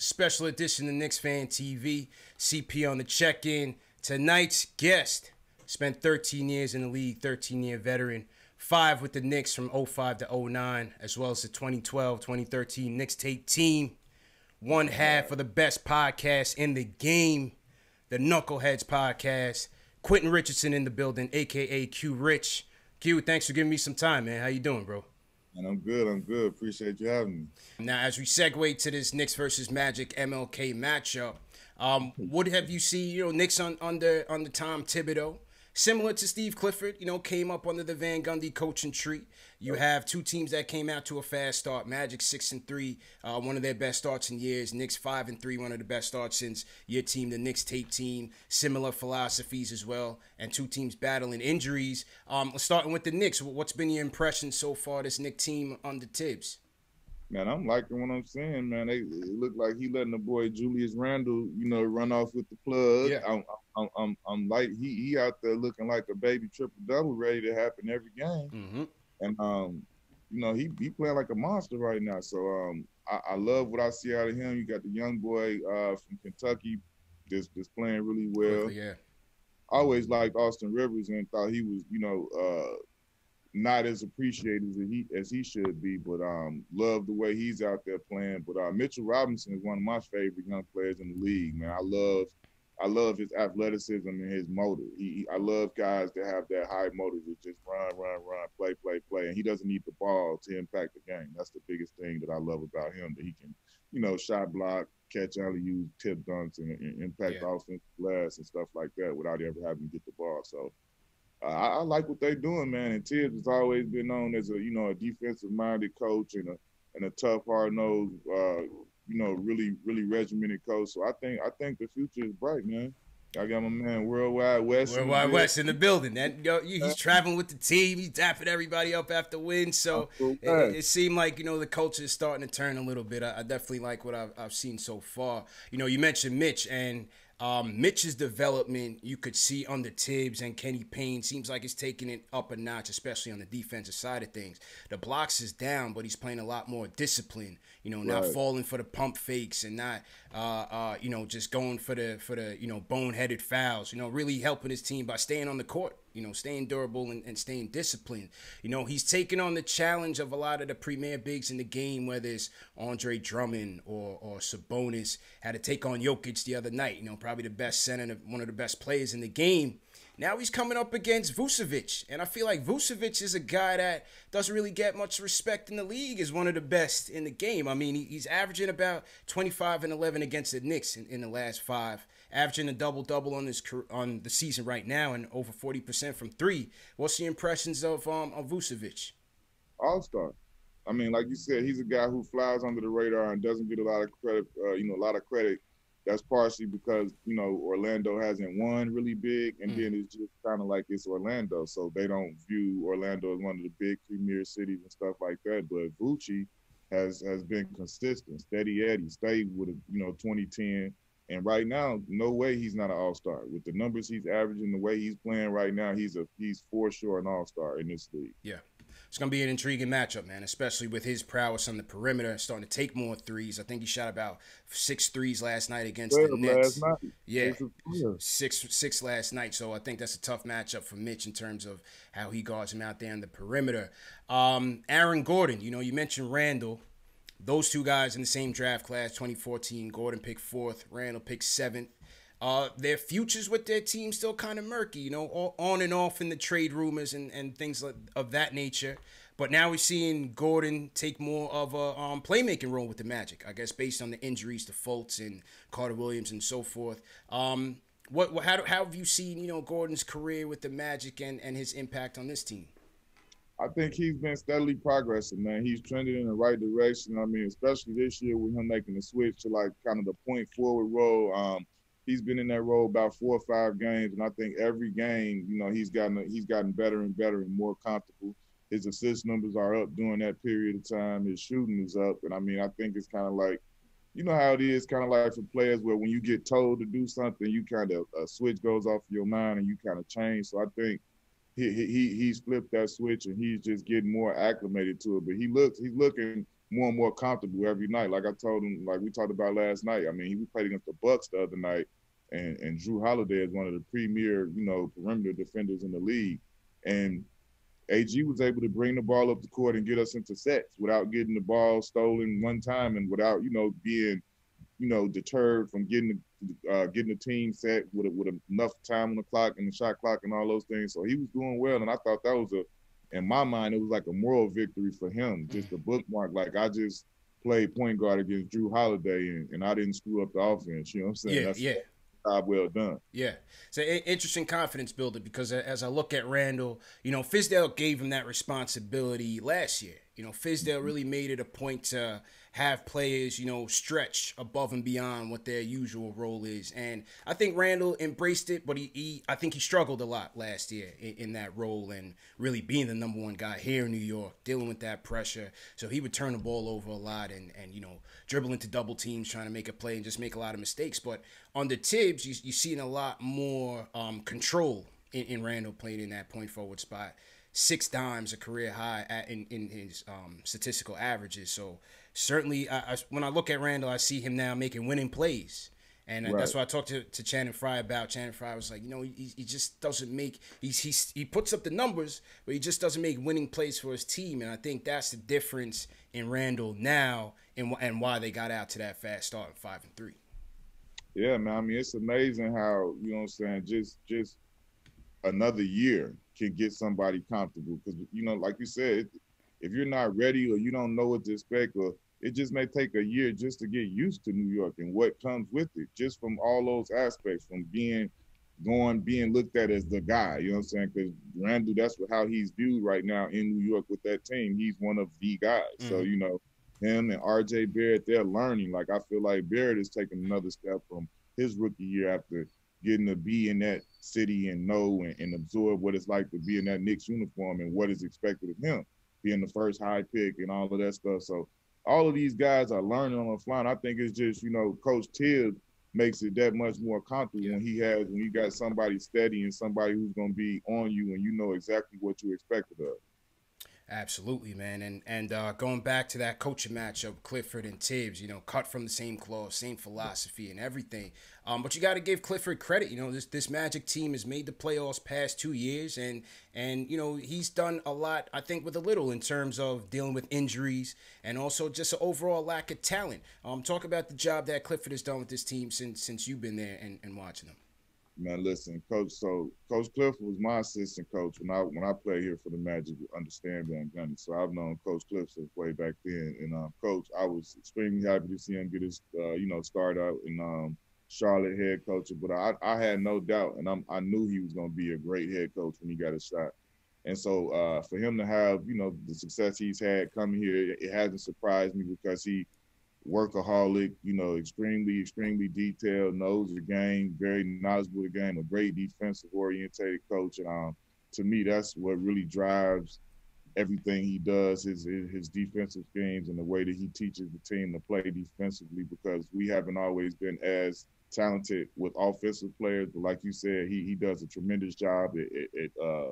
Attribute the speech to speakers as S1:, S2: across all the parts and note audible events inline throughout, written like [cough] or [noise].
S1: special edition of Knicks Fan TV. CP on the check in. Tonight's guest spent 13 years in the league, 13 year veteran, five with the Knicks from 05 to 09, as well as the 2012 2013 Knicks Tape team. One half of the best podcast in the game, the Knuckleheads podcast. Quentin Richardson in the building, aka Q Rich. Q, thanks for giving me some time, man. How you doing, bro?
S2: And I'm good. I'm good. Appreciate you having me.
S1: Now, as we segue to this Knicks versus Magic MLK matchup, um, what have you seen? You know, Knicks on under under Tom Thibodeau, similar to Steve Clifford. You know, came up under the Van Gundy coaching tree. You have two teams that came out to a fast start. Magic six and three, uh, one of their best starts in years. Knicks five and three, one of the best starts since your team, the Knicks tape team. Similar philosophies as well, and two teams battling injuries. Um, starting with the Knicks, what's been your impression so far? This Knicks team under Thibs.
S2: Man, I'm liking what I'm seeing, man. They, it looked like he letting the boy Julius Randle, you know, run off with the plug. Yeah. I'm, I'm, I'm, I'm like he, he out there looking like a baby triple double, ready to happen every game. Mm-hmm and um, you know, he he playing like a monster right now. So um, I, I, love what I see out of him. You got the young boy uh, from Kentucky, just just playing really well.
S1: Yeah.
S2: I always liked Austin Rivers and thought he was, you know, uh, not as appreciated as he as he should be, but um, love the way he's out there playing. But uh, Mitchell Robinson is one of my favorite young players in the league. Man, I love I love his athleticism and his motor. He, I love guys that have that high motor to just run, run, run, play, play, play, and he doesn't need the ball to impact the game. That's the biggest thing that I love about him. That he can, you know, shot block, catch alley use, tip dunks, and, and impact yeah. offensive glass and stuff like that without ever having to get the ball. So. Uh, I, I, like what they're doing, man. And Thibs has always been known as a you know a defensive minded coach and a and a tough, hard nosed uh, you know, really, really regimented coach. So I think I think the future is bright, man. I got my man Worldwide Wes.
S1: Worldwide Wes in the building. That yo, he's traveling with the team. He's dapping everybody up after wins. So it, it, seemed like you know the culture is starting to turn a little bit. I, I definitely like what I've, I've seen so far. You know, you mentioned Mitch and um, Mitch's development, you could see under Thibs and Kenny Payne, seems like he's taking it up a notch, especially on the defensive side of things. The blocks is down, but he's playing a lot more discipline. You know, not right. falling for the pump fakes and not, uh, uh, you know, just going for the for the you know boneheaded fouls. You know, really helping his team by staying on the court you know, staying durable and, and, staying disciplined. You know, he's taking on the challenge of a lot of the premier bigs in the game, whether it's Andre Drummond or, or Sabonis, had to take on Jokic the other night, you know, probably the best center, one of the best players in the game. Now he's coming up against Vucevic, and I feel like Vucevic is a guy that doesn't really get much respect in the league Is one of the best in the game. I mean, he's averaging about 25 and 11 against the Knicks in, in the last five averaging a double double on his on the season right now and over forty percent from three. What's the impressions of um of Vucevic?
S2: All star. I mean, like you said, he's a guy who flies under the radar and doesn't get a lot of credit. Uh, you know, a lot of credit. That's partially because you know Orlando hasn't won really big, and mm. then it's just kind of like it's Orlando, so they don't view Orlando as one of the big premier cities and stuff like that. But Vucci has has been consistent, steady Eddie, stayed with a you know 2010 and right now, no way he's not an all star. With the numbers he's averaging, the way he's playing right now, he's a he's for sure an all star in this league.
S1: Yeah. It's going to be an intriguing matchup, man, especially with his prowess on the perimeter, and starting to take more threes. I think he shot about six threes last night against the Nets. Yeah, six six last night. So I think that's a tough matchup for Mitch in terms of how he guards him out there on the perimeter. Um, Aaron Gordon, you know, you mentioned Randle. Those two guys in the same draft class, 2014. Gordon picked fourth, Randle picked seventh. Uh, their futures with their team still kind of murky, you know, on and off in the trade rumors and, and things of that nature. But now we're seeing Gordon take more of a um, playmaking role with the Magic, I guess, based on the injuries to Fultz and Carter Williams and so forth. Um, what, how, how have you seen, you know, Gordon's career with the Magic and, and his impact on this team?
S2: I think he's been steadily progressing, man. He's trending in the right direction. I mean, especially this year with him making the switch to like kind of the point forward role. Um, he's been in that role about four or five games, and I think every game, you know, he's gotten he's gotten better and better and more comfortable. His assist numbers are up during that period of time. His shooting is up, and I mean, I think it's kind of like, you know how it is, kind of like for players where when you get told to do something, you kind of a switch goes off your mind and you kind of change. So I think he, he he's flipped that switch and he's just getting more acclimated to it. But he looks he's looking more and more comfortable every night. Like I told him, like we talked about last night. I mean, he played against the Bucks the other night, and and Jrue Holiday is one of the premier, you know, perimeter defenders in the league, and AG was able to bring the ball up the court and get us into sets without getting the ball stolen one time and without, you know, being, you know, deterred from getting uh, getting the team set with with enough time on the clock and the shot clock and all those things. So he was doing well, and I thought that was a, in my mind, it was like a moral victory for him, just a bookmark. Like I just played point guard against Jrue Holiday, and, and I didn't screw up the offense. You know what I'm saying?
S1: Yeah,
S2: That's,
S1: yeah
S2: job well done.
S1: Yeah, it's an interesting confidence builder because as I look at Randle, you know, Fizdale gave him that responsibility last year. You know, Fizdale really made it a point to have players, you know, stretch above and beyond what their usual role is. And I think Randle embraced it, but he, he I think he struggled a lot last year in, in, that role and really being the number one guy here in New York, dealing with that pressure. So he would turn the ball over a lot and, and you know, dribble into double teams, trying to make a play and just make a lot of mistakes. But under Thibs, you, you're seeing a lot more um, control in, in Randle playing in that point forward spot six dimes a career high at, in, in his um, statistical averages. So certainly, I, I, when I look at Randle, I see him now making winning plays. And right. that's what I talked to, to Channing Frye about. Channing Frye was like, you know, he, he just doesn't make he's, he's he puts up the numbers, but he just doesn't make winning plays for his team. And I think that's the difference in Randle now and and why they got out to that fast start, in five and three.
S2: Yeah, man. I mean, it's amazing how you know what I'm saying. Just just another year can get somebody comfortable because you know, like you said, if you're not ready or you don't know what to expect or it just may take a year just to get used to New York and what comes with it, just from all those aspects, from being going, being looked at as the guy, you know what I'm saying? Because Randle, that's what, how he's viewed right now in New York with that team. He's one of the guys. Mm-hmm. So, you know, him and RJ Barrett, they're learning. Like, I feel like Barrett is taking another step from his rookie year after getting to be in that city and know and, and absorb what it's like to be in that Knicks uniform and what is expected of him being the first high pick and all of that stuff. So all of these guys are learning on the fly. And I think it's just, you know, Coach Thibs makes it that much more comfortable when he has when you got somebody steady and somebody who's gonna be on you and you know exactly what you expected of.
S1: Absolutely, man. And and uh, going back to that coaching matchup, Clifford and Thibs, you know, cut from the same cloth, same philosophy and everything. Um, but you got to give Clifford credit. You know, this this Magic team has made the playoffs past two years, and and you know he's done a lot. I think with a little in terms of dealing with injuries and also just an overall lack of talent. Um, talk about the job that Clifford has done with this team since since you've been there and, and watching them.
S2: Man, listen, coach. So Coach Clifford was my assistant coach when I when I played here for the Magic under Stan Van Gundy. So I've known Coach Cliff since way back then. And um, Coach, I was extremely happy to see him get his uh, you know start out in um, Charlotte head coach. But I, I had no doubt, and I'm, I knew he was going to be a great head coach when he got a shot. And so uh, for him to have you know the success he's had coming here, it hasn't surprised me because he workaholic, you know, extremely, extremely detailed, knows the game, very knowledgeable of the game, a great defensive orientated coach. And um, to me, that's what really drives everything he does, his his defensive schemes and the way that he teaches the team to play defensively because we haven't always been as talented with offensive players. But like you said, he he does a tremendous job at, at uh,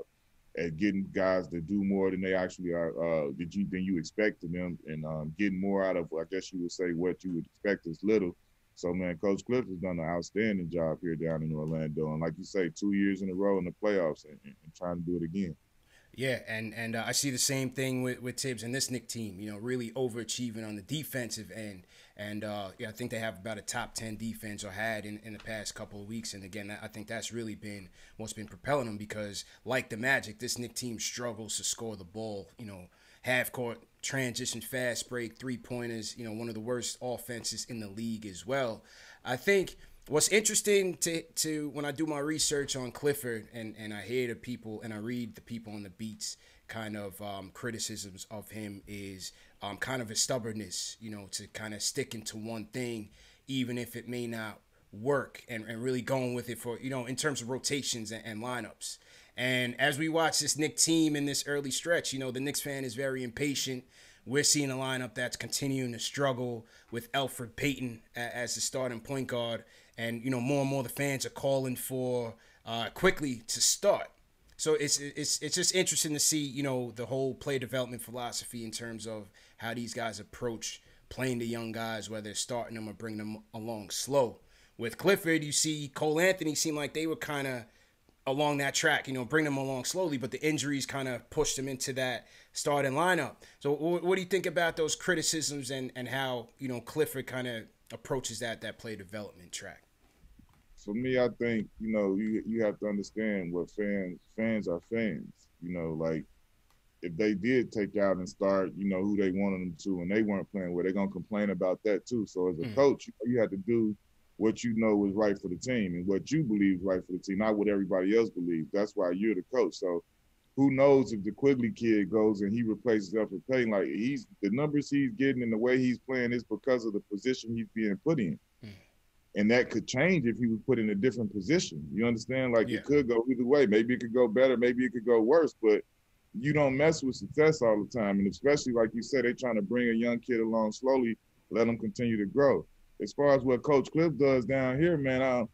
S2: at getting guys to do more than they actually are uh, did you than you expected them and um, getting more out of I guess you would say what you would expect is little. So man, Coach Cliff has done an outstanding job here down in Orlando, and like you say, two years in a row in the playoffs and, and trying to do it again.
S1: Yeah, and and uh, I see the same thing with, with Thibs and this Knick team. You know, really overachieving on the defensive end, and uh, yeah, I think they have about a top ten defense or had in, in the past couple of weeks. And again, I think that's really been what's been propelling them because, like the Magic, this Knick team struggles to score the ball. You know, half court transition, fast break, three pointers. You know, one of the worst offenses in the league as well. I think what's interesting to to when I do my research on Clifford and and I hear the people and I read the people on the beats kind of um, criticisms of him is um, kind of his stubbornness, you know, to kind of sticking to one thing even if it may not work and, and really going with it for you know in terms of rotations and, and lineups. And as we watch this Knick team in this early stretch, you know, the Knicks fan is very impatient. We're seeing a lineup that's continuing to struggle with Elfrid Payton as the starting point guard and you know more and more the fans are calling for uh, Quickley to start. So it's it's it's just interesting to see you know the whole play development philosophy in terms of how these guys approach playing the young guys, whether starting them or bringing them along slow. With Clifford, you see Cole Anthony seemed like they were kind of along that track, you know, bring them along slowly, but the injuries kind of pushed them into that starting lineup. So, what do you think about those criticisms and, and how you know Clifford kind of approaches that that play development track?
S2: For me, I think you know you you have to understand what fans fans are fans. You know, like if they did take out and start, you know, who they wanted them to, and they weren't playing well, they're gonna complain about that too. So as a mm. coach, you, you have to do what you know is right for the team and what you believe is right for the team, not what everybody else believes. That's why you're the coach. So who knows if the Quickley kid goes and he replaces Elfrid Payton, like he's the numbers he's getting and the way he's playing is because of the position he's being put in. Mm. And that could change if he was put in a different position. You understand? Like yeah. it could go either way. Maybe it could go better, maybe it could go worse, but you don't mess with success all the time. And especially like you said, they're trying to bring a young kid along slowly, let them continue to grow as far as what Coach Cliff does down here, man, I,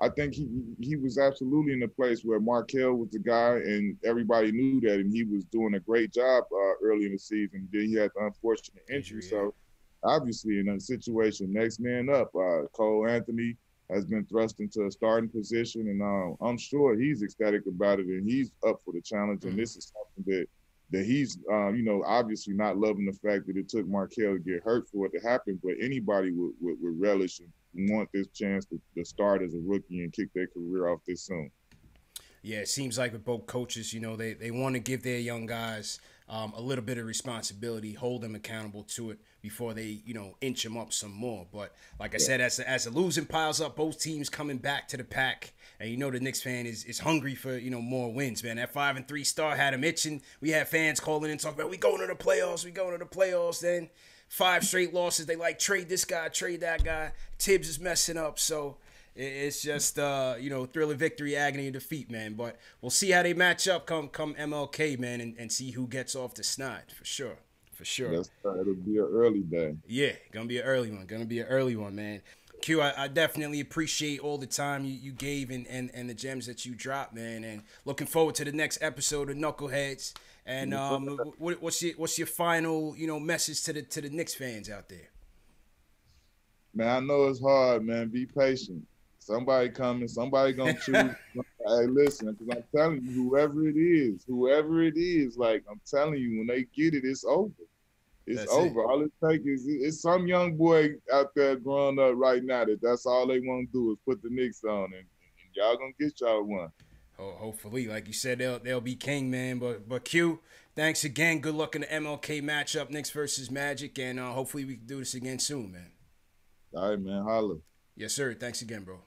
S2: I think he he was absolutely in the place where Markelle was the guy, and everybody knew that, and he was doing a great job uh, early in the season. Then he had the unfortunate injury, so obviously in a situation next man up, uh, Cole Anthony has been thrust into a starting position, and uh, I'm sure he's ecstatic about it, and he's up for the challenge. And mm-hmm. this is something that that he's, um, you know, obviously not loving the fact that it took Markelle to get hurt for it to happen, but anybody would, would, would relish and want this chance to, to start as a rookie and kick their career off this soon.
S1: Yeah, it seems like with both coaches, you know, they, they want to give their young guys um, a little bit of responsibility, hold them accountable to it before they, you know, inch them up some more. But like I yeah. said, as as the losing piles up, both teams coming back to the pack, and you know the Knicks fan is is hungry for you know more wins, man. That five and three star had them itching. We had fans calling in talking about we going to the playoffs, we going to the playoffs. Then five straight losses. They like trade this guy, trade that guy. Thibs is messing up, so it's just uh, you know thrill of victory, agony of defeat, man. But we'll see how they match up come come MLK, man, and, and see who gets off the snide for sure for sure.
S2: Yes, it'll be an early day.
S1: Yeah, gonna be an early one. Gonna be an early one, man. Q, I, I definitely appreciate all the time you, you gave and, and, and the gems that you dropped, man. And looking forward to the next episode of Knuckleheads. And um, what, what's your what's your final you know message to the to the Knicks fans out there?
S2: Man, I know it's hard, man. Be patient. Somebody coming. Somebody gonna choose. [laughs] hey, listen, because I'm telling you, whoever it is, whoever it is, like I'm telling you, when they get it, it's over. It's that's over. It. All it takes is it's some young boy out there growing up right now that that's all they want to do is put the Knicks on, and, and y'all gonna get y'all one.
S1: Oh, hopefully, like you said, they'll they'll be king, man. But but Q, thanks again. Good luck in the MLK matchup, Knicks versus Magic, and uh, hopefully we can do this again soon, man.
S2: All right, man. Holla.
S1: Yes, sir. Thanks again, bro.